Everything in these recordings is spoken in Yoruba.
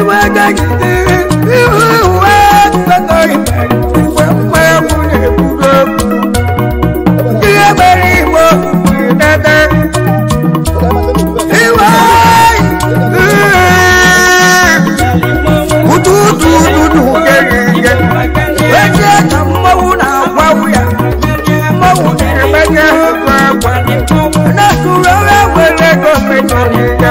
We're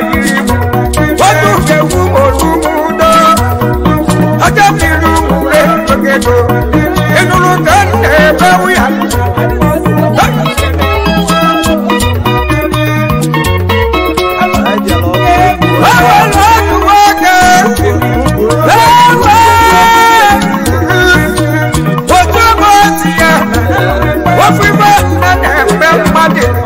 yìí wọ́n tún ṣe wú mọ̀lú mú dán ọjọ́ kìlú múlẹ̀ gbẹ̀gbẹ̀ inú ló tán ẹ̀ bá wíyà. Everybody